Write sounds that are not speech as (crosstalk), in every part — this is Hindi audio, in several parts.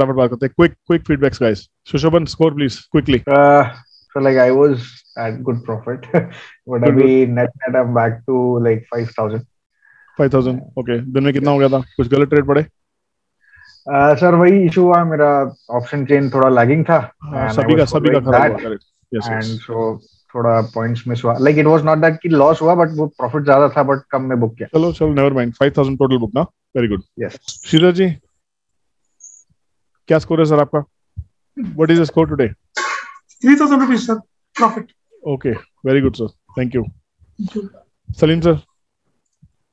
फटाफट बात करते हैं। Quick quick feedbacks guys Sushobhan score please quickly so like I was at good profit, (laughs) but Good, अभी net net I'm back to like five thousand. 5000 okay दिन में कितना हो गया था? कुछ गलत ट्रेड पड़े? Uh, सर वही इशू हुआ मेरा ऑप्शन चेन थोड़ा लैगिंग था। हाँ, सभी का सभी का खराब हुआ यस यस so थोड़ा पॉइंट्स मिस हुआ। Like it was not that कि लॉस हुआ बट वो प्रॉफिट ज़्यादा था बट कम में बुक किया। चलो चलो नेवर माइंड 5000 टोटल बुक ना? Very good yes Shridhar ji क्या स्कोर है सर आपका? What is the score today three thousand rupees sir profit okay very good sir thank you Salim sir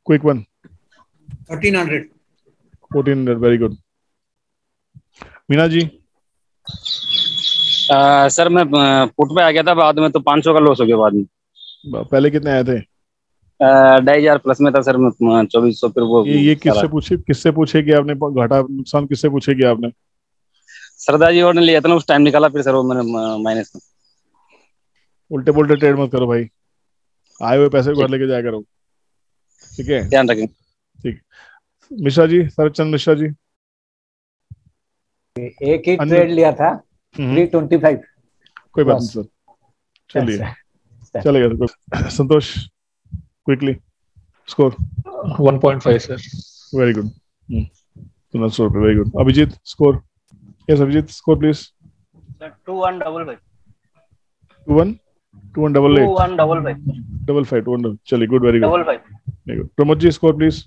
quick one thirteen hundred 1400 very good Meena ji uh, sir मैं पुट पे आ गया था बाद में तो 500 का लॉस हो गया बाद में। पहले कितने आए थे? ढाई हज़ार प्लस में था सर मैं चौबीस सौ फिर वो ये ये किससे पूछे किससे पूछे कि आपने घाटा नुकसान किससे पूछे कि आपने? सरदार जी और ने लिया था ना उस टाइम निकाला फिर सर वो मैंने माइनस में उल्टे पुल्टे ट्रेड मत करो भाई। आए हुए पैसे घर लेके जाया करो। ठीक है? ध्यान रखें। ठीक। मिश्रा जी सरचंद मिश्रा जी। एक ही ट्रेड लिया था थ्री ट्वेंटी फाइव कोई बात नहीं सर। चलिए। चलेगा sir Santosh quickly score 1.5 sir very good सुना सौ रुपये very good Abhijit score yes Abhijit score please two one double five two one two one double two eight one double five double five two one चलिए good very good double five very good Pramod ji score please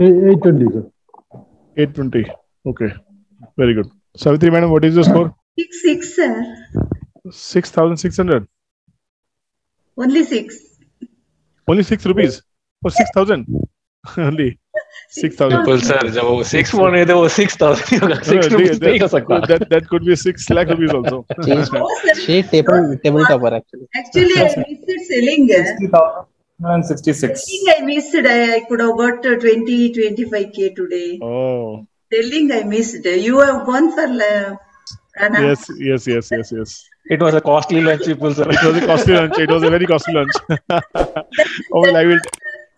eight twenty sir eight twenty okay very good Savitri madam what is the score Six, six, sir. Six thousand six hundred Only six. Only six rupees और six thousand only six thousand बिल्कुल सर जब वो 6 बोल रहे थे वो 6000 ही होगा 6 रुपीस नहीं हो सकता that that could be six lakh rupees also. Oh, sir. she table table topper actually Actually, I missed selling. uh, 60,966. Selling, I missed. I, I could have got uh, 20, 25k today. oh Selling, I missed. You have gone for. Uh, Rana. yes, yes, yes, yes, yes. it was a costly lunch people sir It was a costly lunch. It was a very costly lunch. (laughs) oh well, I will.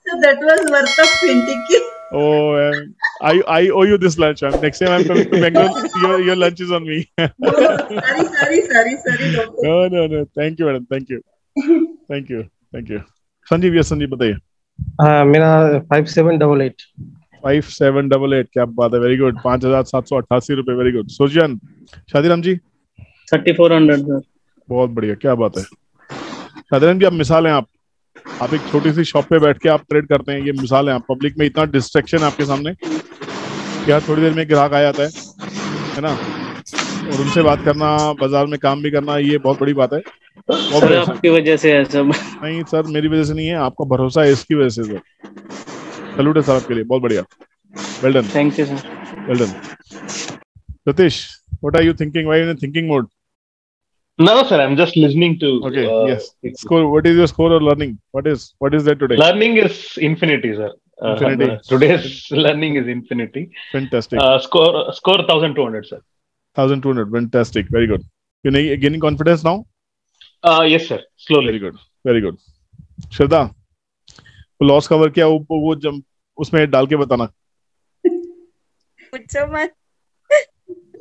So that was worth of 20k. Oh, um, I I owe you this lunch. Um, next time I'm coming to Bangalore, your your lunch is on me. Oh, sorry, sorry, sorry, sorry. Doctor. no, no, no. Thank you, madam. Thank you. Thank you. Thank you. Sanjeev yes Sanjeev बताइए हाँ मेरा five seven double eight five seven double eight क्या बात है वेरी गुड पाँच हज़ार सात सौ अट्ठासी रुपए very good सोजियन Shadiram ji thirty four hundred sir बहुत बढ़िया क्या बात है शादीराम जी आप मिसाल हैं आप आप एक छोटी सी शॉप पे बैठ के आप ट्रेड करते हैं ये मिसाल है आप। पब्लिक में इतना डिस्ट्रैक्शन आपके सामने क्या थोड़ी देर में ग्राहक आ जाता है है ना? और उनसे बात करना बाज़ार में काम भी करना ये बहुत बड़ी बात है। सर आपकी वजह से है सब। नहीं सर मेरी वजह से नहीं है आपका भरोसा है इसकी वजह से सर। सैल्यूट है सर आपके लिए बहुत बढ़िया। Well done thank you sir well done are you thinking? Why are you in thinking mode? No sir i'm just listening to Okay, uh, yes. Score. What is your score or learning? What is what is that today? learning is infinity sir Uh, Infinity. today's learning is infinity Fantastic. uh, score score 1200 sir Thousand two hundred. Fantastic. Very good. You're na- gaining confidence now. uh, yes sir slowly Very good. Very good. Shraddha वो लॉस कवर किया वो वो जब उसमें डाल के बताना पूछो मत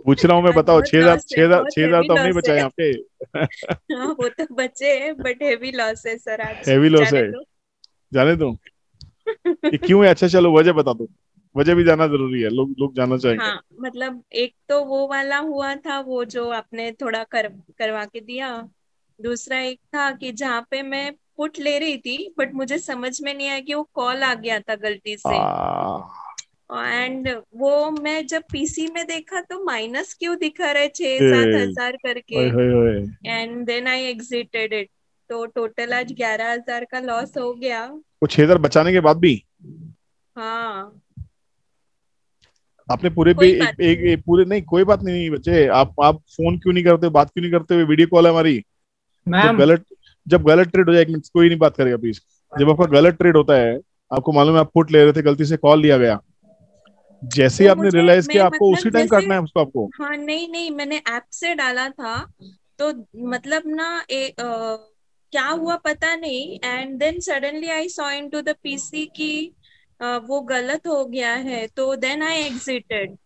पूछ रहा हूँ मैं बताओ छह हज़ार छह हज़ार छह हज़ार तो हमने loss बचाए पे। हाँ। वो तो बचे हैं बट हेवी लॉस है सर आज हेवी लॉस है। जाने दो। ये क्यों है? अच्छा चलो वजह बता दो। वजह भी जानना ज़रूरी है लोग लोग जानना चाहेंगे। हाँ मतलब एक तो वो वाला हुआ था वो जो आपने थोड़ा कर करवा के दिया। दूसरा एक था कि जहाँ पे मैं पुट ले रही थी बट मुझे समझ में नहीं आया कि वो कॉल आ गया था गलती से। एंड वो मैं जब पीसी में देखा तो माइनस क्यों दिखा रहे छह सात हज़ार करके। And then I exited it तो टोटल आज ग्यारह हज़ार का लॉस हो गया। वो छह हज़ार बचाने के बाद भी? हाँ। आपने पूरे कोई भी बात एक, एक, एक पूरे नहीं कोई बात नहीं बच्चे आप आप फ़ोन क्यों नहीं करते? बात क्यों नहीं करते हुए वीडियो कॉल है हमारी? जब गलत जब गलत ट्रेड हो जाए एक मिनट कोई नहीं बात करेगा प्लीज़ जब आपका गलत ट्रेड होता है आपको मालूम है आप पुट ले रहे थे गलती से कॉल लिया गया। जैसे ही आपने रियलाइज़ किया आपको मतलब उसी टाइम करना है उसको आपको। हाँ नहीं नहीं मैंने ऐप से डाला था तो मतलब ना ए, अ, क्या हुआ पता नहीं and then suddenly I saw into the PC की अ, वो गलत हो गया है तो देन आई एग्जिटेड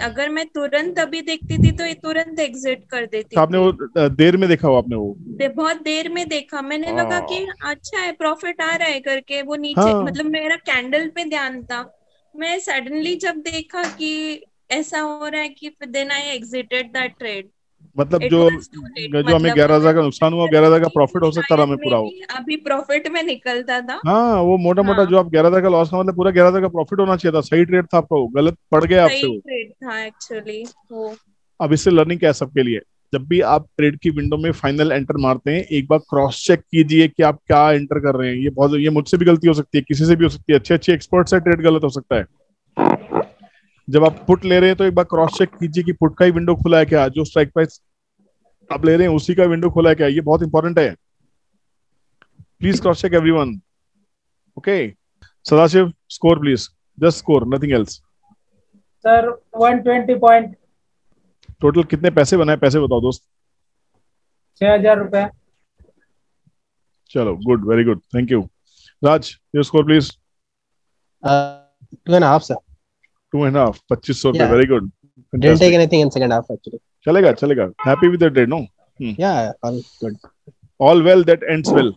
अगर मैं तुरंत अभी देखती थी तो ये तुरंत एग्जिट कर देती तो आपने वो देर में देखा हो आपने वो? दे, बहुत देर में देखा। मैंने लगा हाँ। कि अच्छा है प्रॉफिट आ रहा है करके वो नीचे हाँ। मतलब मेरा कैंडल पे ध्यान था। मैं सडनली जब देखा कि ऐसा हो रहा है कि then I exited that trade मतलब It जो जो हमें मतलब ग्यारह हज़ार का नुकसान हुआ ग्यारह हज़ार का प्रॉफिट हो सकता था हमें पूरा हो। अभी प्रॉफिट में निकलता था। हाँ वो मोटा मोटा हाँ। जो आप ग्यारह हज़ार का लॉस का मतलब पूरा ग्यारह हज़ार का प्रॉफिट होना चाहिए था। सही ट्रेड था आपका गलत पड़ गया आपसे वो। ट्रेड था एक्चुअली वो। अब इससे लर्निंग क्या है सबके लिए? जब भी आप ट्रेड की विंडो में फाइनल एंटर मारते हैं, एक बार क्रॉस चेक कीजिए कि आप क्या एंटर कर रहे हैं। ये बहुत, ये मुझसे भी गलती हो सकती है, किसी से भी हो सकती है। अच्छे अच्छे एक्सपर्ट से ट्रेड गलत हो सकता है। जब आप पुट ले रहे हैं तो एक बार क्रॉस चेक कीजिए कि पुट का ही विंडो खुला है क्या? जो स्ट्राइक प्राइस आप ले रहे हैं, उसी का विंडो खुला है क्या? ये बहुत इंपॉर्टेंट है। Please cross check everyone okay Sadashiv score please just score nothing else sir 120 point total कितने पैसे बनाए? पैसे बताओ दोस्त। छह हज़ार रुपए। चलो good very good thank you Raj your score please and a half, sir. Two and half पच्चीस सौ रुपए very good Didn't take anything in second half actually. चलेगा चलेगा happy with the trade no Yeah, all good. All well that ends well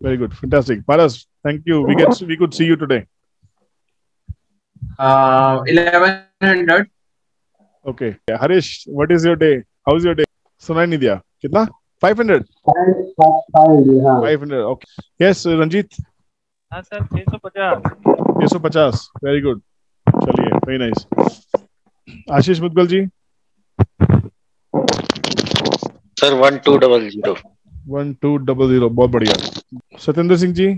very good fantastic Paras thank you we get we could see you today Uh, 1100. Okay Harish what is your day how is your day सुनाई नहीं दिया कितना 500 500 ओके यस रंजीत हाँ सर छह सौ पचास। 650 वेरी गुड चलिए very nice Ashish Mudgal ji? Sir one two double zero one two double zero बहुत बढ़िया। सत्येंद्र सिंह जी?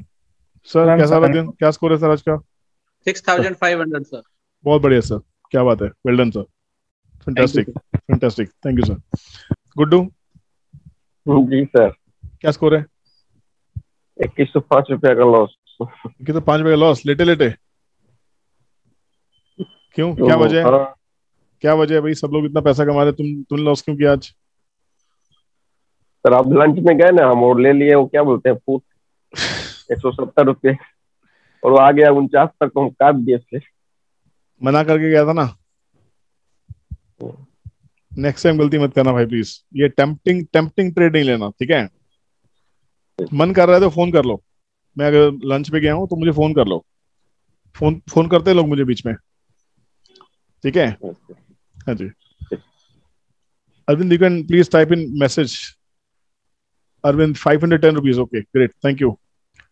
सर कैसा रहा दिन क्या स्कोर है सर आज का? Six thousand five hundred sir बहुत बढ़िया सर क्या बात है। Well done sir fantastic fantastic thank you sir Guddu ji sir क्या स्कोर है? इक्कीस सौ पाँच रुपया का लॉस कि तो पाँच रुपए का लॉस लेटे लेटे। क्यों? क्या तो, वजह है? हाँ। क्या वजह है भाई? सब लोग इतना पैसा कमा रहे तुम तुम लॉस क्यों किया आज? सर आप लंच में गए ना हम और ले लिए वो क्या बोलते हैं फूट (laughs) एक सौ सत्तर रुपये। और वो आ गया उनचास तक तो हम काट दिए थे मना करके गया था ना? नेक्स्ट टाइम गलती मत करना भाई प्लीज़ ये टेम्पटिंग टेम्पटिंग ट्रेड नहीं लेना, ठीक है? मन कर रहा है तो फ़ोन कर लो। मैं अगर लंच पे गया हूँ तो मुझे फ़ोन कर लो। फ़ोन फ़ोन करते लोग मुझे बीच में। ठीक है? हाँ जी। Arvind you can please type in message Arvind five hundred ten rupees okay great thank you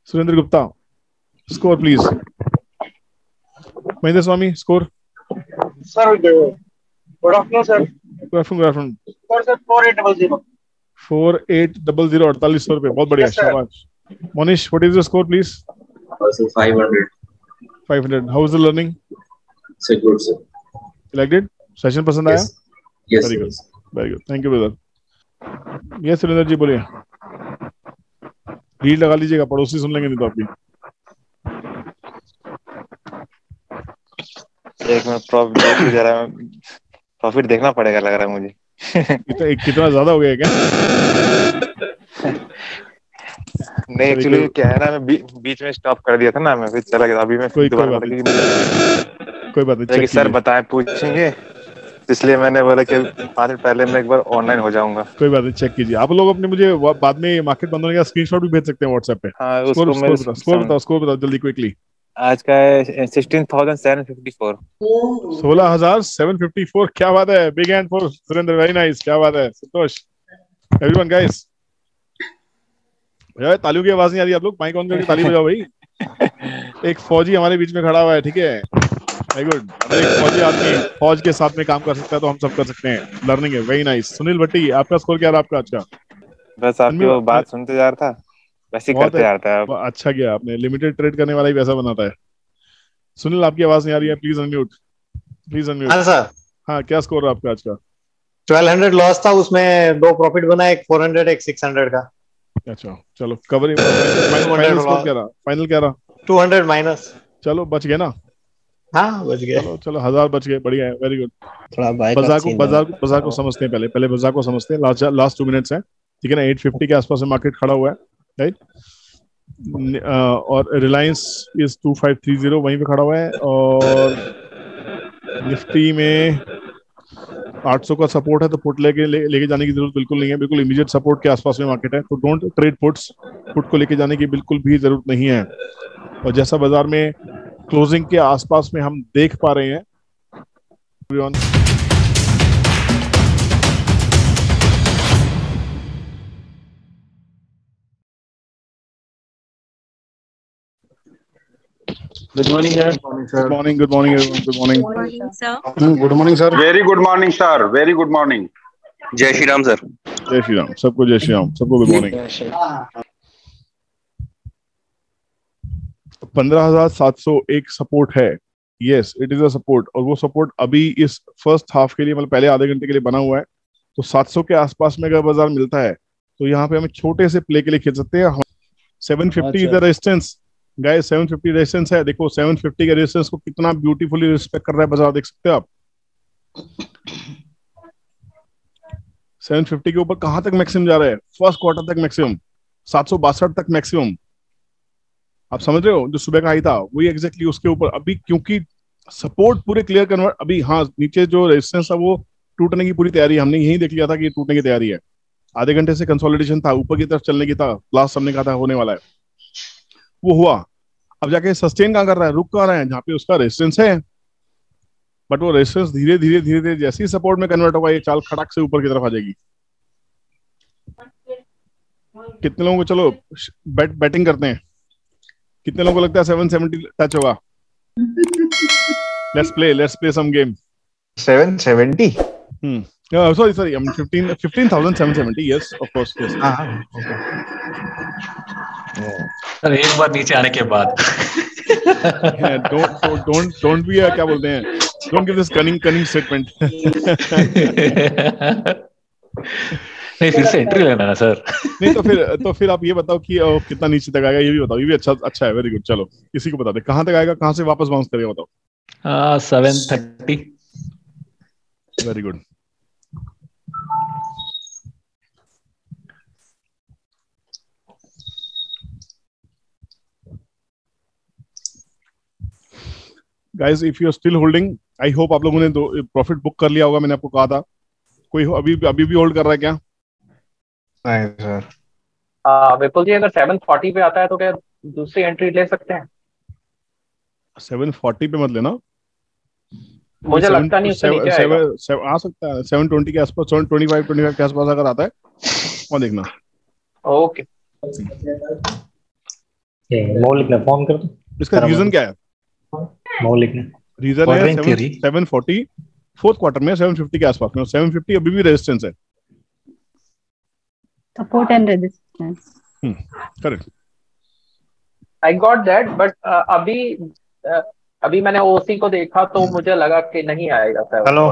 Surendra Gupta score please Mahendra Swami score sir good afternoon sir good afternoon good afternoon sir four eight double zero four eight double zero अड़तालीस सौ रुपए बहुत बढ़िया शाबाश। Monish what is the score please five hundred five hundred how is the learning sir good sir like it session पसंद आया? Yes, very good very good thank you brother yes Surendra ji बोलिए। रीड लगा लीजिएगा पड़ोसी सुन लेंगे नहीं तो आपकी एक मिनट प्रॉफिट जरा प्रॉफिट देखना पड़ेगा लग रहा है मुझे। कितना कितना ज़्यादा हो गया क्या? (laughs) नहीं एक्चुअली क्या है ना मैं बी, बीच में स्टॉप कर दिया था ना मैं फिर चला गया अभी मैं कोई- दोबारा कोई कि कोई बात नहीं सर। बताए पूछेंगे इसलिए मैंने बोला कि पाँच मिनट पहले मैं एक बार ऑनलाइन हो जाऊँगा। कोई बात नहीं चेक कीजिए। आप लोग अपने मुझे बाद में मार्केट बंद होने का स्क्रीनशॉट भी भेज सकते हैं व्हाट्सएप पे। हाँ, उसको स्कोर बताओ स्कोर बताओ जल्दी क्विकली आज का है sixteen thousand seven fifty four सोलह हज़ार सेवन फिफ्टी फोर क्या बात है? Big hand for Surendra very nice क्या बात है? संतोष एवरीवन गाइस यार तालियों की आवाज़ नहीं आ रही आप लोग माइक ऑन करके ताली बजाओ भाई। एक फौजी हमारे बीच में खड़ा हुआ है ठीक है? वेरी गुड एक फौजी आदमी फौज के साथ में काम कर सकता है तो हम सब कर सकते हैं। लर्निंग है वेरी नाइस सुनील भट्टी आपका स्कोर क्या रहा आपका आज का? बस आपकी वो बात सुनते जा रहा था। वैसे ही बहुत करते है। जा रहा अच्छा किया आपने। लिमिटेड ट्रेड करने वाला ही वैसा बनाता है। सुनील आपकी आवाज़ नहीं आ रही है। प्लीज़ अनम्यूट प्लीज़ अनम्यूट हाँ सर। हाँ क्या स्कोर रहा आपका आज का? ट्वेल्व हंड्रेड लॉस था उसमें दो प्रॉफिट बना एक फोर हंड्रेड एक सिक्स हंड्रेड का। अच्छा चलो कवरिंग फाइनल स्कोर क्या रहा? फाइनल क्या रहा? टू हंड्रेड माइनस चलो बच गए ना? हाँ बच गए। चलो चलो हज़ार बच गए। बढ़िया है वेरी गुड थोड़ा बाज़ार को बाज़ार को बाज़ार को समझते हैं पहले। पहले बाज़ार को समझते हैं। लास्ट लास्ट टू मिनट्स है। ठीक है ना? 850 के आसपास मार्केट खड़ा हुआ है। राइट और रिलायंस इज़ 2530 वहीं पे खड़ा हुआ है और निफ्टी में 800 का सपोर्ट है तो पुट लेके ले, लेके जाने की ज़रूरत बिल्कुल नहीं है। बिल्कुल इमीडिएट सपोर्ट के आसपास में मार्केट है। तो डोंट ट्रेड पुट्स पुट को लेके जाने की बिल्कुल भी ज़रूरत नहीं है। और जैसा बाज़ार में क्लोजिंग के आसपास में हम देख पा रहे हैं Good morning, sir. Good morning, good morning, everyone. Good morning. morning, sir. Good morning, sir. Very good morning, sir. Very good morning. जय श्री राम सर जय श्री राम सबको जय श्री राम सबको गुड मॉर्निंग पंद्रह हज़ार सात सौ एक सपोर्ट है yes it is a support और वो सपोर्ट अभी इस फ़र्स्ट हाफ़ के लिए मतलब पहले आधे घंटे के लिए बना हुआ है तो 700 के आसपास में अगर बाज़ार मिलता है तो यहाँ पे हम छोटे से प्ले के लिए खेल सकते हैं seven fifty is the resistance guy seven fifty resistance है। देखो सेवन फिफ्टी के रेजिस्टेंस को कितना ब्यूटीफुली रिस्पेक्ट कर रहा है बाज़ार, देख सकते हो आप? सेवन फिफ्टी के ऊपर कहाँ तक मैक्सिमम जा रहा है? फ़र्स्ट क्वार्टर तक मैक्सिमम सात सौ बासठ तक मैक्सिमम आप समझ रहे हो? जो सुबह का आई था, वही एग्जैक्टली उसके ऊपर। अभी क्योंकि सपोर्ट पूरे क्लियर कन्वर्ट अभी हाँ नीचे जो रेजिस्टेंस था, वो टूटने की पूरी तैयारी हमने यही देख लिया था कि टूटने की तैयारी है। आधे घंटे से कंसोलिडेशन था, ऊपर की तरफ़ चलने की था। लास्ट हमने कहा था, होने वाला है। वो हुआ। अब जाके सस्टेन कहाँ कर रहा है? रुक कहाँ रहा है? जहाँ पे उसका रेजिस्टेंस है। बट वो रेजिस्टेंस धीरे धीरे धीरे धीरे जैसे ही सपोर्ट में कन्वर्ट होगा ये चाल खड़क से ऊपर की तरफ़ आ जाएगी। कितने लोगों को चलो बैट बैटिंग करते हैं। कितने लोगों को लगता है सेवन सेवेंटी टच होगा? Let's play let's play some game 770 hmm sorry sorry I mean 15 15770 yes of course yes sir एक बार नीचे आने के बाद। डोंट डोंट डोंट बी क्या बोलते हैं? Don't give this cunning cunning statement नहीं फिर से एंट्री लेना है सर नहीं तो फिर तो फिर आप ये बताओ कि ओ, कितना नीचे तक आएगा ये भी बताओ ये भी अच्छा अच्छा है वेरी गुड चलो किसी को बता दे। कहाँ तक आएगा कहाँ से वापस बाउंस करेगा बताओ? Seven thirty very good guys if you are still holding I hope आप लोगों ने प्रॉफिट बुक कर लिया होगा मैंने आपको कहा था। कोई अभी अभी भी होल्ड कर रहा है क्या? नहीं सर विपुल जी अगर 740 पे आता है तो क्या दूसरी एंट्री ले सकते हैं? 740 पे मत लेना। मुझे लगता नहीं उससे नीचे सेवन आ सकता है। 720 के आसपास 725 25 के आसपास अगर आता है और देखना। ओके। फ़ोन कर दो। इसका रीजन क्या है? मौलिक ने रीजन है सेवन फोर्टी फोर्थ क्वार्टर में 750 के आसपास में 750 अभी भी रेजिस्टेंस है support and resistance correct I got that but अभी uh, अभी मैंने ओसी को देखा तो मुझे लगा कि नहीं आएगा सर हेलो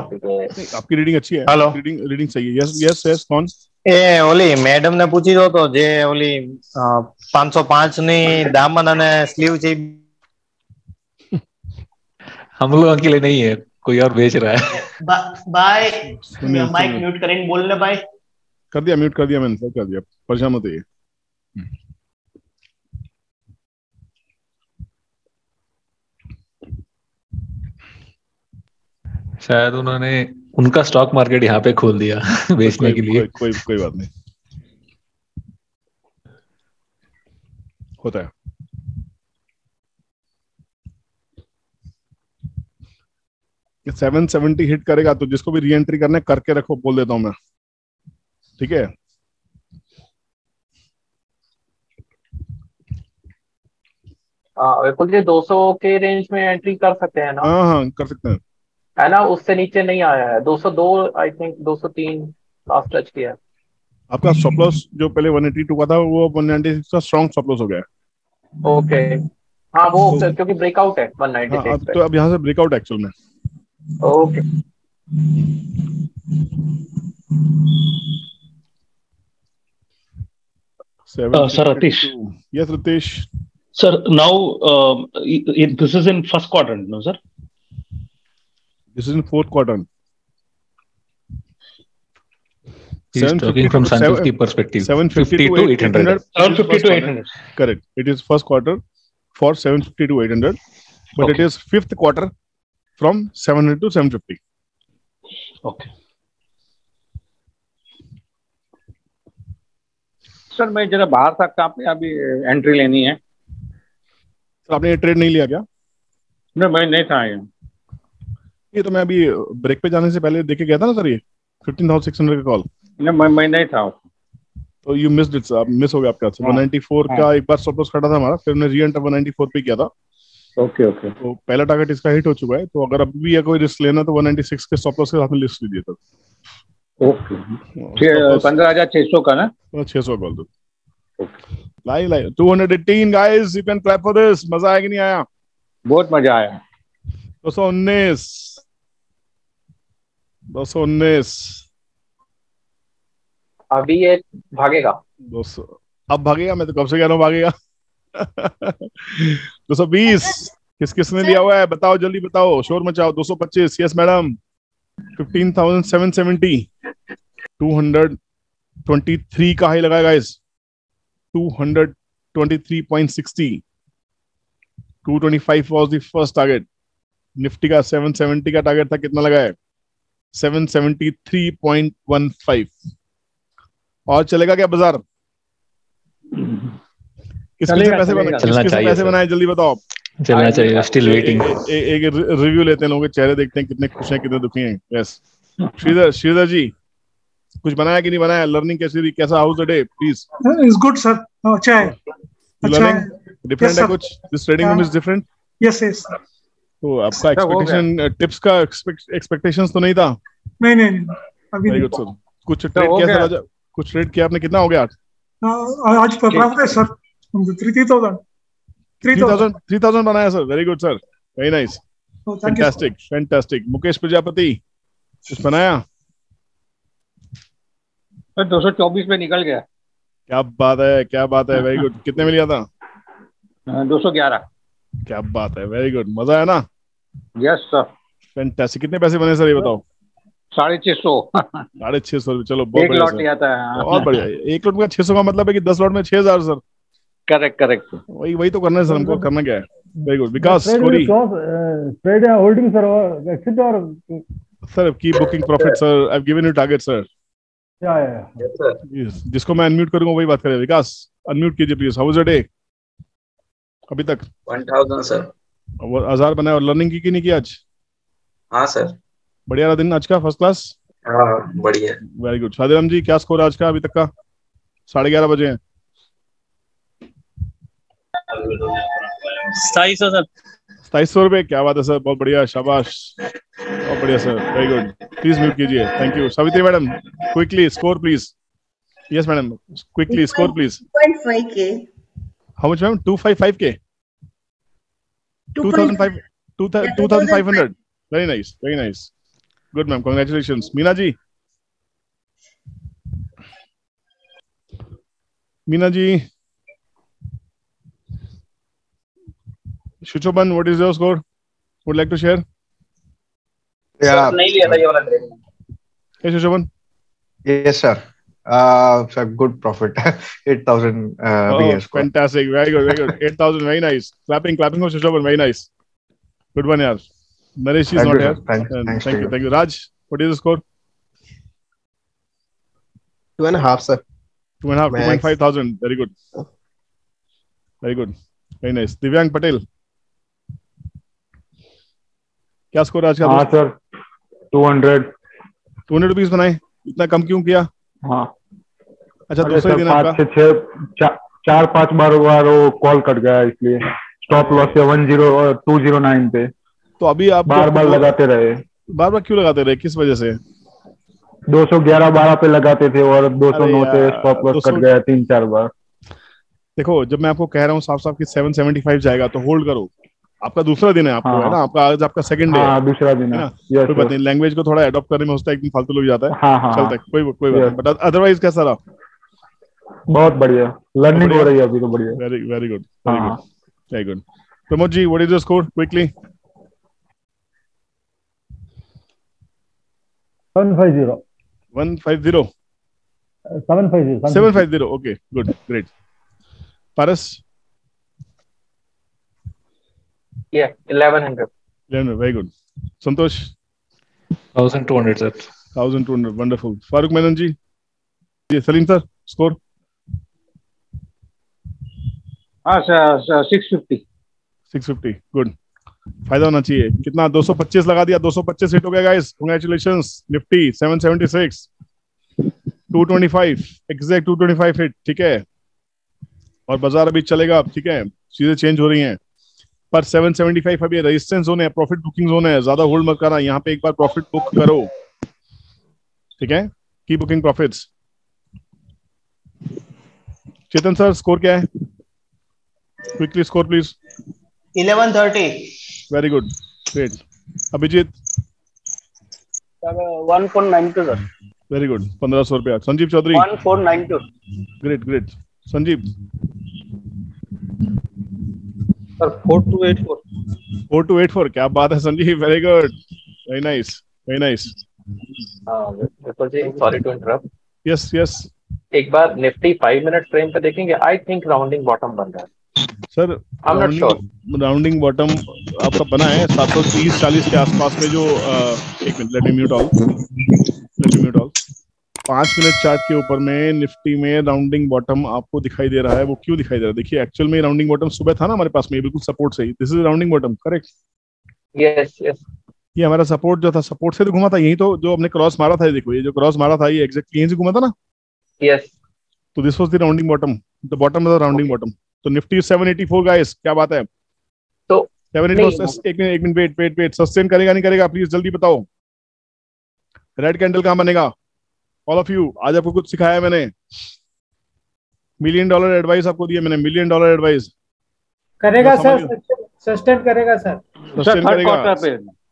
आपकी रीडिंग अच्छी है हेलो रीडिंग रीडिंग सही है यस यस यस कौन એ ઓલી મેડમ ને પૂછી દો તો જે ઓલી પાંચસો પાંચ ની દામન અને સ્લીવ છે हम लोगों के लिए नहीं है कोई और बेच रहा है। बाय माइक म्यूट करेंगे बोलने बाय कर दिया म्यूट कर दिया मैंने सब कर दिया। परेशान मत होइए। शायद उन्होंने उनका स्टॉक मार्केट यहाँ पे खोल दिया (laughs) बेचने के लिए। कोई, कोई कोई बात नहीं। होता है। सेवन सेवेंटी हिट करेगा तो जिसको भी री एंट्री करना है करके रखो बोल देता हूँ मैं। ठीक है? हाँ विपुल जी 200 के रेंज में एंट्री कर सकते हैं ना। हाँ हाँ कर सकते हैं। है ना उससे नीचे नहीं आया है। 202 आई थिंक 203 लास्ट टच किया है। आपका स्टॉप लॉस जो पहले 182 का था वो 196 का स्ट्रॉन्ग स्टॉप लॉस हो गया है। ओके हाँ वो तो, क्योंकि ब्रेकआउट है हाँ, 196 अब तो अब यहाँ से ब्रेकआउट एक्चुअल में। Okay Uh, Sir Ratish. Yes, Ritesh. Sir, now um, i- i- this is in first quadrant, no, sir? This is in fourth quarter. He's talking from Sun 50 perspective. 750 to 800. 750 to 800. Correct. It is first quarter for 750 to 800, but it is fifth quarter from 700 to 750 okay sir मैं जरा बाहर था आपने अभी एंट्री लेनी है? तो आपने ये ट्रेड नहीं लिया क्या? नहीं मैं नहीं था यहाँ। ये तो मैं अभी ब्रेक पे जाने से पहले देखे गया था ना सर ये 15600 का कॉल नहीं मैं मैं नहीं था तो यू मिस्ड इट आप मिस हो गया आपका हाँ, 194 हाँ। का एक बार स्टॉप लॉस खड़ा था हमारा फिर हमने री एंटर 194 पे किया था। ओके ओके तो पहला टारगेट इसका हिट हो चुका है तो अगर अभी भी कोई रिस्क लेना तो 196 के स्टॉप लॉस के साथ में लिस्ट लीजिए तब ओके पंद्रह हज़ार छह सौ का ना? छह सौ कॉल दो। लाई लाई 218 guys you can clap for this मज़ा आया कि नहीं आया? बहुत मज़ा आया। दो सौ उन्नीस। दो सौ उन्नीस। अभी ये भागेगा। दो सौ। अब भागेगा? मैं तो कब से कह रहा हूँ भागेगा? (laughs) दो सौ बीस। किस किसने लिया हुआ है? बताओ, जल्दी बताओ। शोर मचाओ। दो सौ पच्चीस। Yes madam fifteen thousand seven seventy two hundred twenty three का हाई लगाया guys two hundred twenty three point sixty two twenty five was the first target Nifty का सेवन सेवेंटी का टारगेट था, कितना लगा है? Seven seventy three point one five और चलेगा क्या बाज़ार? किस किस पैसे बनाए चलना किस पैसे बनाए जल्दी बताओ। चलना चाहिए स्टिल वेटिंग एक रिव्यू लेते हैं लोगों के चेहरे देखते हैं कितने खुश हैं कितने दुखी हैं। यस श्रीधर श्रीधर जी कुछ बनाया कि नहीं बनाया? लर्निंग कैसी कैसा how's day please is good sir अच्छा है। अच्छा लर्निंग डिफरेंट है कुछ? This trading room. Is different yes yes तो आपका हो। एक्सपेक्टेशन टिप्स का एक्सपेक्टेशंस तो नहीं था? नहीं नहीं अभी वेरी नहीं। गुड सर कुछ हो ट्रेड किया सर कुछ ट्रेड किया आपने? कितना हो गया हाँ, आज प्रॉफिट है सर थ्री थाउज़ेंड थ्री 3000 3000 बनाया sir very good sir very nice. Fantastic fantastic Mukesh Prajapati कुछ बनाया? सर दो सौ चौबीस में निकल गया। क्या बात है क्या बात है. वेरी गुड कितने में लिया था? दो सौ ग्यारह। क्या बात है. वेरी गुड मज़ा आया ना? यस सर फैंटास्टिक कितने पैसे बने सर ये बताओ? साढ़े छह सौ। साढ़े छह सौ चलो बहुत एक बढ़िया लॉट लिया था बहुत बढ़िया. एक लॉट में छह सौ का मतलब है कि दस लॉट में छह हज़ार सर करेक्ट करेक्ट वही वही तो करना है सर हमको करना क्या है? Very good Vikas Kori uh, holding, sir, or exit or sir की booking profit sir I have given you target sir yeah, yeah. Yes, जिसको मैं अनम्यूट करूँगा वही बात करें विकास अनम्यूट कीजिए please how was your day अभी तक? 1000 सर वो हज़ार बनाया और लर्निंग की कि नहीं की आज? हाँ सर बढ़िया रहा दिन आज का फ़र्स्ट क्लास हाँ बढ़िया। वेरी गुड शादिराम जी क्या स्कोर है आज का अभी तक का? साढ़े ग्यारह बजे हैं। सताईस सौ सर। सताईस सौ रुपए क्या बात है सर बहुत बढ़िया शाबाश। बहुत बढ़िया sir very good please mute कीजिए thank you Savitri madam quickly score please yes madam quickly score please how much ma'am two five five K two thousand five two thousand five hundred very nice very nice good ma'am congratulation Meena ji Meena ji Shuchoban, what is your score? Would like to share? Yeah. Hey, Shuchoban. Yes, sir. Uh, a good profit. (laughs) 8,000 uh, oh, Fantastic. Very good. Very good. (laughs) 8,000. Very nice. Clapping, clapping for Shuchoban. Very nice. Good one, yaar. Naresh is not you, here. Thank thanks thank you. you. Thank you. Raj, what is the score? Two and a half, sir. Two and a half. Two point five thousand. Very good. Very good. Very nice. Divyang Patel. क्या स्कोर आज का हाँ sir two hundred two hundred rupees बनाए। इतना कम क्यों किया? हाँ। अच्छा दूसरा दिन आपका। छह चार पाँच बार बार वो कॉल कट गया इसलिए। स्टॉप लॉस है one zero two zero nine पे। तो अभी आप बार बार लगाते रहे। बार बार क्यों लगाते रहे? किस वजह से? दो सौ ग्यारह बारह पे लगाते थे और दो सौ अरे नौ पे स्टॉप लॉस कट गया तीन चार बार। देखो जब मैं आपको कह रहा हूँ साफ़ साफ़ कि 775 जाएगा तो होल्ड करो। आपका दूसरा दिन है आपको हाँ। है ना? आपका आज आपका सेकंड डे है हाँ। दूसरा दिन है है। ना? कोई बात नहीं लैंग्वेज को थोड़ा अडॉप्ट करने में होता है एक दिन फालतू लग जाता है। हाँ, हाँ, चलता है हाँ। कोई कोई बात नहीं। बट अदरवाइज़ कैसा रहा? बहुत बढ़िया। लर्निंग हो रही है अभी तो बढ़िया। वेरी वेरी गुड वेरी हाँ। Good very good Pramod ji what is your score quickly Seven five zero. 150 Uh, Seven five zero. 750 okay good great. Paras? Yeah, 1100. 11 very good. Hundred sir thousand two hundred wonderful Farooq Menon ji ji sir score हाँ sir six fifty six fifty good फ़ायदा होना चाहिए। कितना? 225 लगा दिया 225 हिट हो गया guys congratulations Nifty 776 225 exact 225 hit ठीक है? और बाज़ार अभी चलेगा ठीक है? चीज़ें चेंज हो रही हैं। पर 775 अभी रेजिस्टेंस जोन है प्रॉफिट बुकिंग जोन है ज़्यादा होल्ड मत करना यहाँ पे एक बार प्रॉफिट बुक करो। ठीक है? की booking profits Chetan sir score क्या है? Quickly score please 1130 very good great Abhijeet one four nine two sir very good पंद्रह सौ रुपया। Sanjeev Chaudhary? One four nine two great great Sanjeev? Sir four two eight four. Four two eight four क्या बात है Sanjeev very good very nice very nice Vipul ji sorry to interrupt yes yes एक बार निफ्टी फाइव मिनट फ्रेम पे देखेंगे आई थिंक राउंडिंग बॉटम बन रहा है। सर. राउंडिंग बॉटम आपका बना है 730 40 के आसपास में जो अ, एक minute let me mute all पाँच मिनट चार्ट के ऊपर में निफ्टी में राउंडिंग बॉटम आपको दिखाई दे रहा है वो क्यों दिखाई दे रहा है? देखिए एक्चुअल में राउंडिंग बॉटम सुबह था ना हमारे पास में बिल्कुल सपोर्ट से this is rounding bottom correct yes yes ये हमारा सपोर्ट जो था सपोर्ट से तो घुमा था यही तो जो हमने क्रॉस मारा था ये देखो ये जो क्रॉस मारा था ये एग्जैक्टली यहीं से घुमा था ना? यस तो this was the rounding bottom the bottom of the rounding bottom तो निफ्टी 784 गाइस क्या बात है? तो 784 एक मिनट एक minute wait wait wait sustain करेगा नहीं करेगा प्लीज़ जल्दी बताओ। रेड कैंडल कहाँ बनेगा? ऑल ऑफ़ यू आज आपको कुछ सिखाया मैंने। मिलियन डॉलर एडवाइस आपको दिया मैंने। मिलियन डॉलर एडवाइस करेगा सर? सस्टेन करेगा सर। सस्टेन करेगा।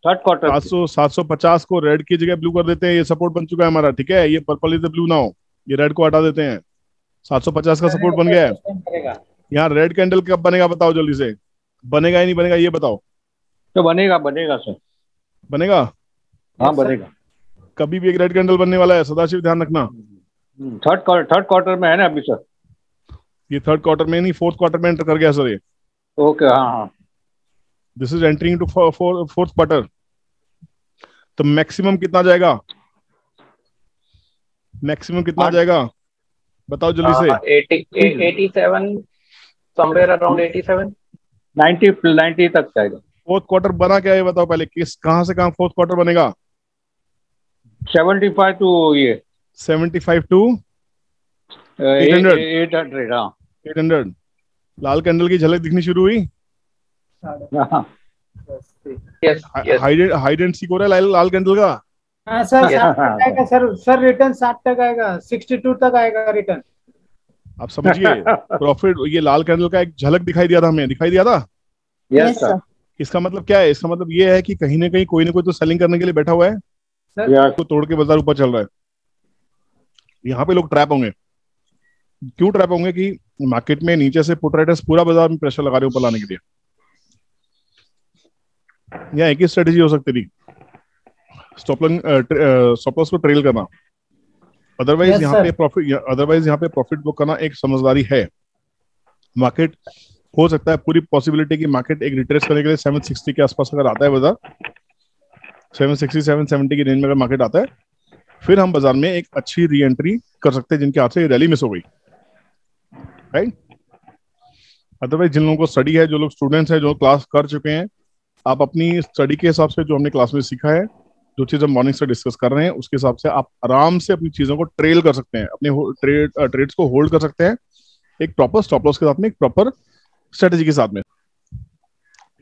थर्ड क्वार्टर सात सौ सात सौ पचास को रेड की जगह ब्लू कर देते हैं। ये सपोर्ट बन चुका है हमारा ठीक है? ये purple is the blue now ये रेड को हटा देते हैं। सात सौ पचास का सपोर्ट बन गया है। यहाँ रेड कैंडल कब बनेगा बताओ जल्दी से। बनेगा ही नहीं बनेगा ये बताओ। तो बनेगा बनेगा सर बनेगा? हाँ बनेगा। कभी भी एक रेड कैंडल बनने वाला है सदाशिव ध्यान रखना। थर्ड थर्ड क्वार्टर में है ना अभी सर ये थर्ड क्वार्टर में नहीं फोर्थ क्वार्टर में एंटर कर गया सर ये। ओके हाँ हाँ। This is entering to fourth quarter तो मैक्सिमम कितना जाएगा? मैक्सिमम कितना जाएगा? बताओ जल्दी से। Eighty eighty seven somewhere around eighty seven ninety ninety तक जाएगा। फोर्थ क्वार्टर बना क्या है बताओ पहले किस कहाँ से कहाँ फोर्थ क्वार्टर बनेगा? सेवेंटी फाइव टू ये 75 टू एट 800 हंड्रेड हाँ। 800 लाल कैंडल की झलक दिखनी शुरू हुई। हाँ। Yes yes hide and seek हो रहा है लाल, लाल कैंडल का? हाँ सर Yes. आएगा सर। सर रिटर्न साठ तक आएगा। सिक्सटी टू तक आएगा रिटर्न आप समझिए प्रॉफिट ये लाल कैंडल का एक झलक दिखाई दिया था हमें। दिखाई दिया था? यस सर इसका मतलब क्या है? इसका मतलब ये है कि कहीं ना कहीं कोई ना कोई तो सेलिंग करने के लिए बैठा हुआ है। को तोड़ के बाज़ार ऊपर चल रहा है। यहाँ पे लोग ट्रैप होंगे। क्यों ट्रैप होंगे कि मार्केट में नीचे से पुट राइटर्स पूरा बाज़ार में प्रेशर लगा रहे ऊपर लाने के लिए। यहाँ एक ही स्ट्रेटेजी हो सकती थी। स्टॉप स्टॉप को ट्रेल करना। अदरवाइज़ Yes, यहाँ पे प्रॉफिट अदरवाइज़ यहाँ पे प्रॉफिट बुक करना एक समझदारी है। मार्केट हो सकता है पूरी पॉसिबिलिटी की मार्केट एक रिट्रेस करने के लिए 760 के आसपास अगर आता है बाज़ार 760 770 की रेंज में अगर मार्केट आता है, फिर हम बाज़ार में एक अच्छी री एंट्री कर सकते हैं जिनके हाथ से रैली मिस हो गई। राइट अदरवाइज़ जिन लोगों को स्टडी है, जो लोग स्टूडेंट्स हैं, जो क्लास कर चुके हैं, आप अपनी स्टडी के हिसाब से जो हमने क्लास में सीखा है, जो चीज़ हम मॉर्निंग से डिस्कस कर रहे हैं, उसके हिसाब से आप आराम से अपनी चीज़ों को ट्रेल कर सकते हैं, अपने ट्रेड ट्रेड्स को होल्ड कर सकते हैं, एक प्रॉपर स्टॉप लॉस के साथ में, एक प्रॉपर स्ट्रेटेजी के साथ में।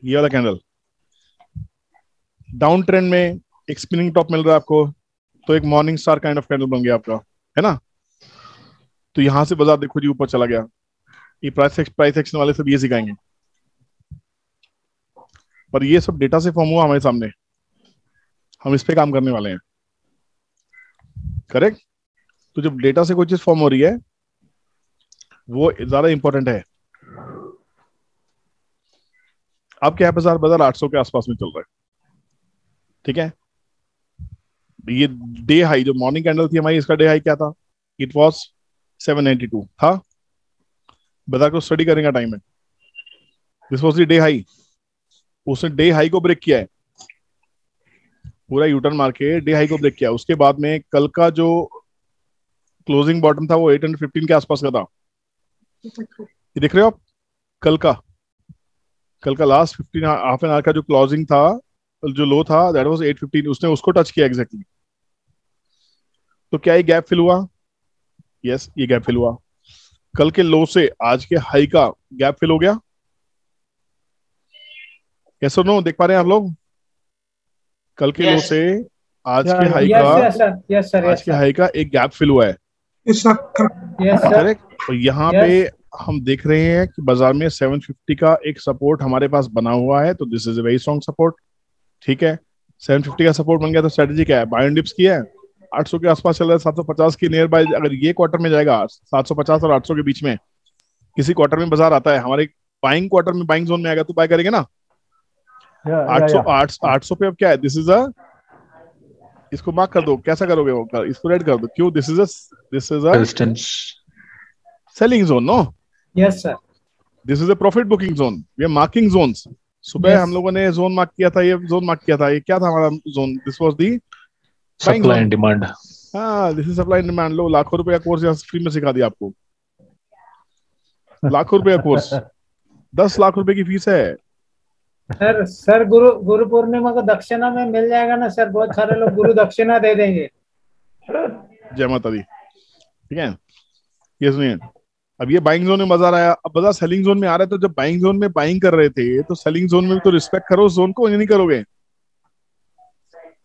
ये वाला कैंडल डाउन ट्रेंड में एक स्पिनिंग टॉप मिल रहा है आपको तो एक morning star kind of candle बन गया आपका, है ना? तो यहाँ से बाज़ार देखो जी ऊपर चला गया। ये प्राइस प्राइस एक्शन वाले सब ये सिखाएँगे। पर ये सब डेटा से फॉर्म हुआ हमारे सामने। हम इस पे काम करने वाले हैं। करेक्ट तो जब डेटा से कोई चीज़ फॉर्म हो रही है, वो ज़्यादा इंपॉर्टेंट है। आपके यहाँ पे बाज़ार बाज़ार 800 के आसपास में चल रहा है। ठीक है? ये डे हाई जो मॉर्निंग कैंडल थी हमारी, इसका डे हाई क्या था? इट वॉज़ 792 था? बाज़ार को स्टडी करने का टाइम है दिस वॉज़ डे हाई उसने डे हाई को ब्रेक किया है। पूरा यूटर्न मार के डे हाई को ब्रेक किया उसके बाद में कल का जो क्लोजिंग बॉटम था, वो 815 के आसपास का था। ये देख रहे हो आप? कल का। कल का लास्ट 15 हाफ़ एन आवर का जो क्लोजिंग था जो लो था दैट वाज 815 उसने उसको टच किया एग्जैक्टली तो क्या ये गैप फिल हुआ? यस yes, ये गैप फिल हुआ। कल के लो से आज के हाई का गैप फिल हो गया? यस और नो देख पा रहे हैं आप लोग? कल के yes. लो से आज Yeah, के हाई yes, का yes, sir. Yes, sir. आज Yes, के हाई का एक गैप फिल हुआ है। Yes, sir. करेक्ट तो यहाँ Yes. पे हम देख रहे हैं कि बाज़ार में 750 का एक सपोर्ट हमारे पास बना हुआ है तो this is a very strong support ठीक है? 750 का सपोर्ट बन गया तो स्ट्रेटजी क्या है? बाय एंड डिप्स की है? 800 के आसपास चल रहा है 750 की नियर बाय अगर ये क्वार्टर में जाएगा 750 और 800 के बीच में किसी क्वार्टर में बाज़ार आता है हमारे बाइंग क्वार्टर में बाइंग जोन में आएगा तो बाय करेंगे ना? 800 yeah. 800 800 पे अब क्या है? दिस इज़ अ इसको मार्क कर दो। कैसा करोगे वो? कर, इसको रेड कर दो। क्यों? This is a this is a resistance selling zone no yes sir. This is a profit booking zone we are marking zones सुबह Yes. हम लोगों ने जोन मार्क किया था ये जोन मार्क किया था। ये क्या था हमारा zone this was the supply and demand हाँ this is supply and demand लो लाखों रुपए का कोर्स यहाँ फ्री में सिखा दिया आपको। लाखों रुपए का कोर्स दस लाख रुपए की फ़ीस है। सर सर गुरु गुरु पूर्णिमा को दक्षिणा में मिल जाएगा ना सर? बहुत सारे लोग गुरु दक्षिणा दे देंगे। जय माता दी। ठीक है? ये सुनिए अब ये बाइंग जोन में मज़ा आया। अब बाज़ार सेलिंग जोन में आ रहा है तो जब बाइंग जोन में बाइंग कर रहे थे तो सेलिंग जोन में तो रिस्पेक्ट करो उस जोन को नहीं करोगे।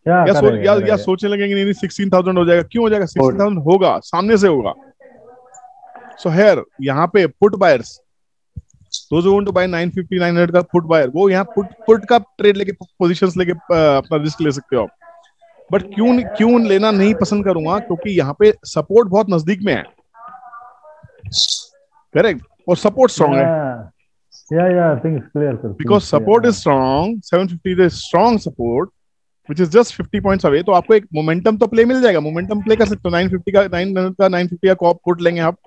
क्या या, सो, या, या सोचने लगेंगे नहीं सिक्सटीन थाउज़ेंड हो जाएगा। क्यों हो जाएगा? सिक्सटीन थाउज़ेंड होगा सामने से होगा। सो हेयर यहाँ पे पुट बायर्स दो जो टू बाय 950 900 का पुट बायर वो यहाँ पुट पुट का ट्रेड लेके पोजीशंस लेके अपना रिस्क ले सकते हो आप। बट क्यों क्यों लेना नहीं पसंद करूँगा? क्योंकि यहाँ पे सपोर्ट बहुत नज़दीक में है। करेक्ट और सपोर्ट स्ट्रॉन्ग है Yeah, yeah, yeah. Things clear, sir. because support is strong. 750 is strong support which is just 50 points away. तो आपको एक मोमेंटम तो प्ले मिल जाएगा। मोमेंटम प्ले कर सकते हो। 950 का 900 का 950 का कॉप पुट लेंगे आप।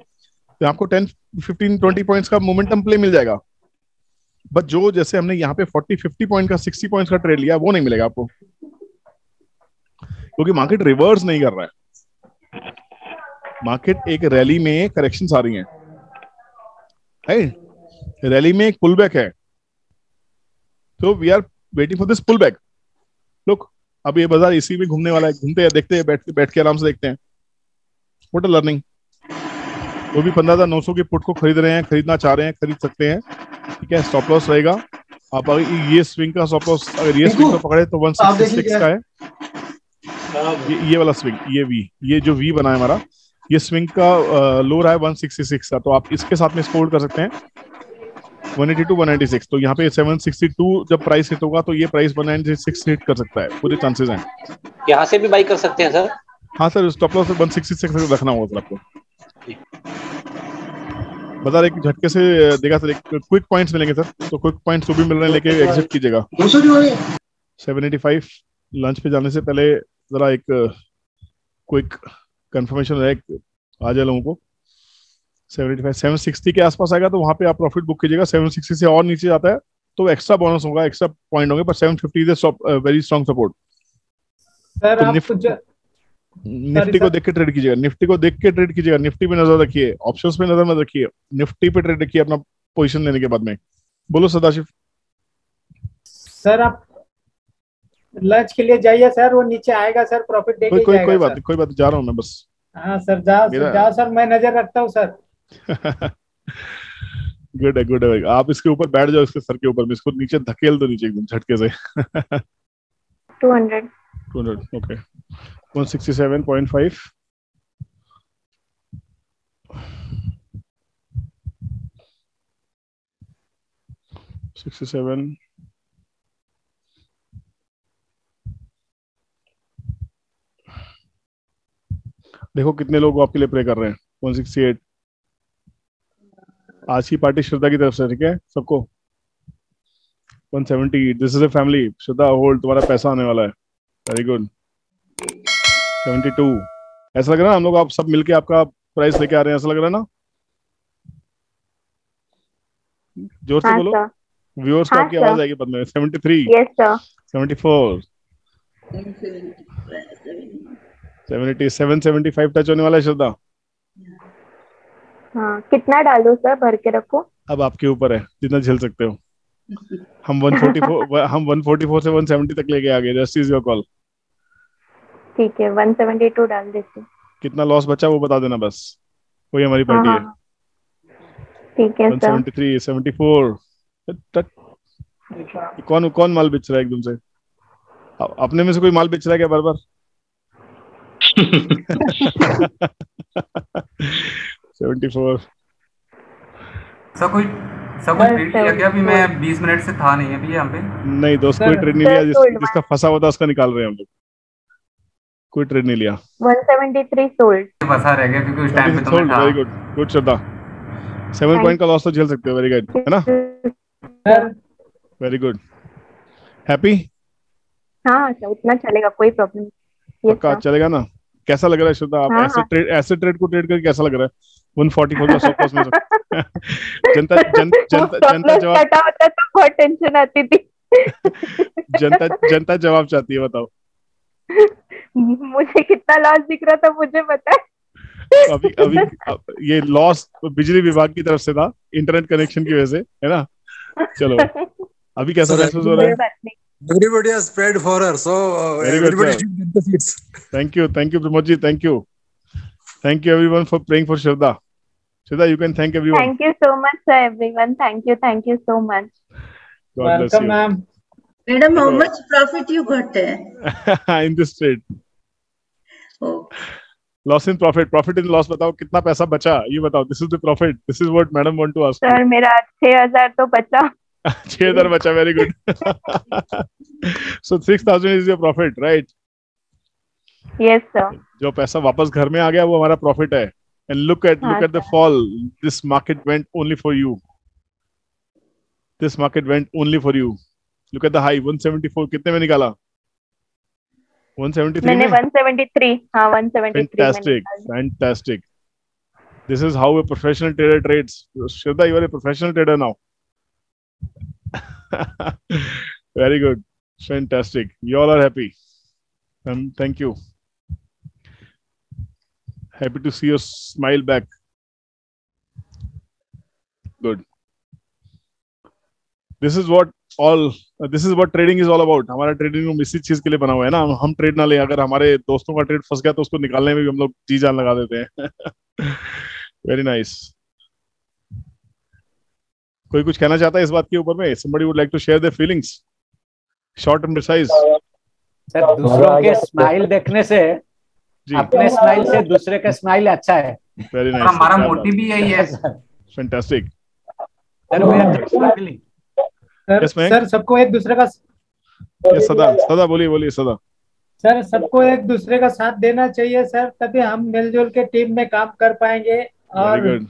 तो आपको 10 15 20 पॉइंट्स का मोमेंटम प्ले मिल जाएगा। बट जो जैसे हमने यहाँ पे 40 50 पॉइंट का 60 पॉइंट्स का ट्रेड लिया वो नहीं मिलेगा आपको। क्योंकि मार्केट रिवर्स नहीं कर रहा है। मार्केट एक रैली में करेक्शंस आ रही हैं। राइट रैली में एक पुल बैक है। तो we are waiting for this pull back look अब ये बाज़ार इसी में घूमने वाला है घूमते हैं देखते हैं बैठ बैठ के आराम से देखते हैं। वोट लर्निंग वो भी पंद्रह हज़ार नौ सौ के पुट को खरीद रहे हैं खरीदना चाह रहे हैं खरीद सकते हैं। ठीक है स्टॉप लॉस रहेगा। आप अगर ये स्विंग का स्टॉप लॉस अगर ये स्विंग को पकड़े तो वन सिक्स का है। ये, ये वाला स्विंग ये वी ये जो वी बना है हमारा ये स्विंग का लो रहा है 166 का तो आप इसके साथ में होल्ड कर सकते हैं। 182 196 तो यहाँ पे 762 जब प्राइस हिट होगा तो ये प्राइस 196 हिट कर सकता है पूरे चांसेस हैं। यहाँ से भी बाई कर सकते हैं सर हाँ सर स्टॉप लॉस 166 रखना होगा सर आपको। बाज़ार एक झटके से देगा सर एक क्विक पॉइंट्स मिलेंगे सर तो क्विक पॉइंट्स जो भी मिल रहे हैं लेके एग्जिट कीजिएगा। 785 लंच पे जाने से पहले जरा एक क्विक कंफर्मेशन रहे आ जाए लोगों को। 75 760 के आसपास आएगा तो वहाँ पे आप प्रॉफिट बुक कीजिएगा। 760 से और नीचे जाता है तो एक्स्ट्रा बोनस होगा एक्स्ट्रा पॉइंट होंगे पर 750 is very strong support sir तो आप निफ्ट- निफ्टी को देख के ट्रेड कीजिएगा। निफ्टी को देख के ट्रेड कीजिएगा। निफ्टी पे नज़र रखिए ऑप्शंस पे नज़र मत रखिए। निफ्टी पे ट्रेड रखिए अपना पोजीशन लेने के बाद में। बोलो सदाशिव। सर आप लंच के लिए जाइए सर वो नीचे आएगा सर प्रॉफिट दे कोई कोई कोई बात नहीं कोई बात जा रहा हूँ मैं बस। हाँ सर जाओ मेरा- जाओ सर मैं नज़र रखता हूँ सर। (laughs) गुड है गुड है। आप इसके ऊपर बैठ जाओ इसके सर के ऊपर। इसको नीचे धकेल दो नीचे एकदम झटके से। 200 200 ओके 167.5 67 देखो कितने लोग आपके लिए प्रे कर रहे हैं। 168 आज की पार्टी श्रद्धा की तरफ़ से ठीक है? सबको? 170 this is a family Shraddha hold तुम्हारा पैसा आने वाला है। वेरी गुड 72 ऐसा लग रहा है हम लोग आप सब मिलके आपका प्राइस लेके आ रहे हैं ऐसा लग रहा है ना? ज़ोर से हाँ बोलो। व्यूअर्स को हाँ, आपकी आवाज़ आएगी बाद में। 73 yes sir 74 seventy seven seventy five touch होने वाला है श्रद्धा। हाँ कितना डालूं सर भर के रखो? अब आपके ऊपर है जितना झेल सकते हो। (laughs) हम 144 हम 144 से 170 तक लेके आ गए जस्ट इज़ योर कॉल ठीक है 172 डाल देती हूँ। कितना लॉस बचा वो बता देना बस वही हमारी हाँ पार्टी है हाँ। ठीक है 173 74 कौन कौन माल बेच रहा है एकदम से? अपने में से कोई माल बेच रहा है क्या बार बार? सेवेंटी फोर कोई सर कोई ट्रेड लिया क्या? अभी मैं 20 मिनट से था नहीं अभी यहाँ पे। नहीं दोस्त कोई सर- ट्रेड नहीं लिया जिस, जिसका फंसा हुआ था उसका निकाल रहे हैं हम लोग। कोई ट्रेड नहीं लिया। 173 सोल्ड फंसा रह गया क्योंकि उस टाइम पे तो था। Very good good Shraddha. Seven point का लॉस तो झेल सकते हो वेरी गुड है ना? वेरी गुड हैप्पी हाँ हाँ उतना चलेगा कोई प्रॉब्लम नहीं। पक्का चलेगा ना? कैसा लग रहा है श्रद्धा? आप हाँ, ऐसे हाँ। ट्रेड ऐसे ट्रेड को ट्रेड करके कैसा लग रहा है? 144 का स्टॉप लॉस में (laughs) जनता जन, जनता जनता जवाब होता तो बहुत टेंशन आती थी। (laughs) जनता जनता जवाब चाहती है बताओ। मुझे कितना लॉस दिख रहा था मुझे पता है। अभी अभी ये लॉस बिजली विभाग की तरफ़ से था इंटरनेट कनेक्शन की वजह से है ना? चलो। (laughs) अभी कैसा महसूस हो रहा है? Everybody has paid for her, so uh, Very good, everybody sir. should get the seats. Thank you, thank you, Pramod ji. Thank you, thank you everyone for praying for Shraddha. Shraddha, you can thank everyone. Thank you so much sir everyone thank you thank you so much God bless welcome you. Ma'am Madam, how much profit you got? eh? (laughs) in this trade. Oh, Loss in profit, profit in loss. बताओ कितना पैसा बचा? ये बताओ. This is the profit. This is what madam want to ask. Sir मेरा छह हजार तो बचा (laughs) Chedar bacha, very good. (laughs) so 6,000 is your profit, right? Yes, जो पैसा वापस घर में आ गया वो हमारा प्रॉफिट है. And look at look at the fall this market went only for you this market went only for you look at the high 174 कितने में निकाला? 173 मैंने 173 हाँ 173 fantastic this is how a professional trader trades Shraddha you are a professional trader now very good fantastic you all are happy um, thank you happy to see your smile back good this is what all this is what trading is all about हमारा ट्रेडिंग रूम इसी चीज़ के लिए बना हुआ है ना हम- हम ट्रेड ना ले अगर हमारे दोस्तों का ट्रेड फंस गया तो उसको निकालने में भी हम लोग जी जान लगा देते हैं वेरी नाइस कोई कुछ कहना चाहता है इस बात के ऊपर में? Somebody would like to share their feelings. Short and precise. Sir दूसरों के स्माइल देखने से अपने स्माइल से दूसरे का स्माइल अच्छा है। Very और nice हमारा मोटिव भी यही है। बात। fantastic. Sir we are just sir sir सबको एक दूसरे का yes, सदा। सदा बोलिए बोलिए सदा। सर सबको एक दूसरे का साथ देना चाहिए सर तभी हम मिलजुल के टीम में काम कर पाएँगे वेरी और गुड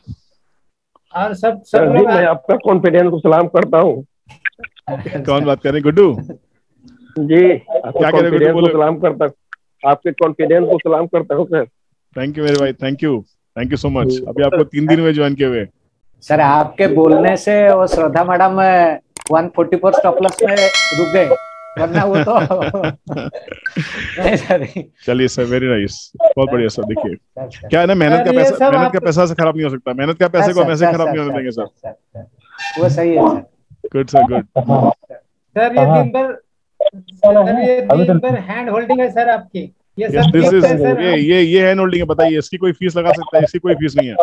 और सब सब सर जी मैं आपका कॉन्फिडेंस को सलाम करता हूँ। कौन बात कर रहे गुड्डू? जी क्या कह रहे हो, गुड्डू, को सलाम करता हूँ। आपके कॉन्फिडेंस को सलाम करता हूँ सर। थैंक यू मेरे भाई thank you thank you so much अभी आपको तीन दिन में ज्वाइन किए हुए। सर आपके बोलने से वो श्रद्धा मैडम 144 स्टॉप लॉस में रुक गए। वरना वो तो नहीं सर चलिए सर वेरी नाइस बहुत बढ़िया सर देखिए क्या है ना मेहनत का पैसा मेहनत का पैसा से खराब नहीं हो सकता मेहनत का पैसे को हम ऐसे खराब नहीं होने देंगे सर वो सही है sir good sir good sir ये दिन भर सर ये दिन भर हैंड होल्डिंग है सर आपकी. ये सब दिस इज़ ये ये ये हैंड होल्डिंग है बताइए। इसकी कोई फ़ीस लगा सकता है? इसकी कोई फ़ीस नहीं है।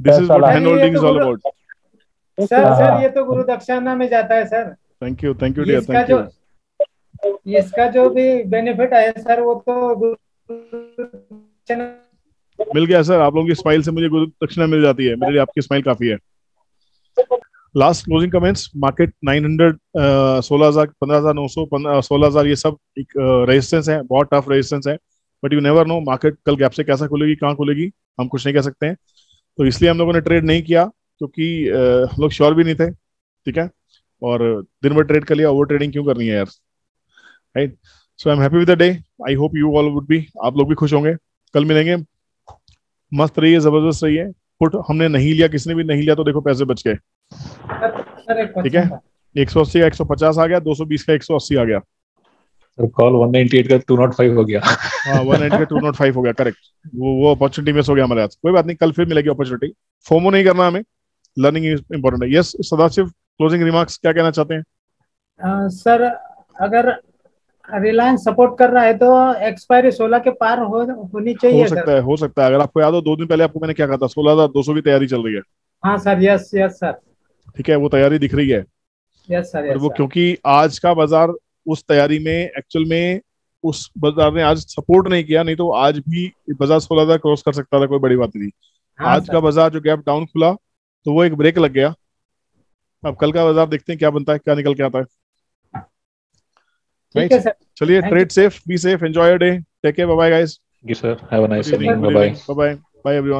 This is what hand holding is all about sir sir ये तो गुरु दक्षिणा में जाता है sir thank you thank you dear thank you इसका जो भी बेनिफिट है सर वो तो मिल गया सर आप लोगों की स्माइल से मुझे गुरु दक्षिणा मिल जाती है। मेरे लिए आपकी स्माइल काफ़ी है। लास्ट क्लोजिंग कमेंट्स मार्केट 900 सोलह हज़ार पंद्रह हज़ार नौ सौ सोलह हज़ार ये सब एक रेजिस्टेंस है बहुत टफ रेजिस्टेंस है। But you never know market कल गैप से कैसा खुलेगी कहाँ खुलेगी हम कुछ नहीं कह सकते हैं। तो इसलिए हम लोगों ने ट्रेड नहीं किया क्योंकि अ, हम लोग श्योर भी नहीं थे ठीक है? और दिन भर ट्रेड कर लिया ओवर ट्रेडिंग क्यों करनी है यार? Right so I am happy with the day I hope you all would be आप लोग भी खुश होंगे। कल मिलेंगे। मस्त रहिए ज़बरदस्त रहिए। पुट हमने नहीं लिया किसी ने भी नहीं लिया तो देखो पैसे बच गए। एक ठीक है? 180 का 150 आ गया 220 का 180 आ गया। सर कॉल 198 का 205 हो गया। हाँ one and two naught five हो गया करेक्ट वो वो अपॉर्चुनिटी मिस हो गया हमारे हाथ। कोई बात नहीं कल फिर मिलेगी अपॉर्चुनिटी फोमो नहीं करना हमें। लर्निंग इंपॉर्टेंट है यस सदाशिव क्लोजिंग रिमार्क्स क्या कहना चाहते हैं? सर अगर रिलायंस सपोर्ट कर रहा है तो एक्सपायरी 16 के पार हो होनी चाहिए हो सकता सर है हो सकता है। अगर आपको याद हो दो दिन पहले आपको मैंने क्या कहा था? सोलह हज़ार दो सौ की तैयारी चल रही है। हाँ सर यस यस सर ठीक है वो तैयारी दिख रही है। यस सर यस वो क्योंकि आज का बाज़ार उस तैयारी में एक्चुअल में उस बाज़ार ने आज सपोर्ट नहीं किया नहीं तो आज भी बाज़ार सोलह हज़ार क्रॉस कर सकता था कोई बड़ी बात नहीं। हाँ, आज सर। का बाज़ार जो गैप डाउन खुला तो वो एक ब्रेक लग गया। अब कल का बाज़ार देखते हैं क्या बनता है क्या निकल के आता है। ठीक है चलिए trade safe be safe enjoy your day take care bye bye guys ji sir have a nice evening bye bye bye Bye bye. Bye everyone.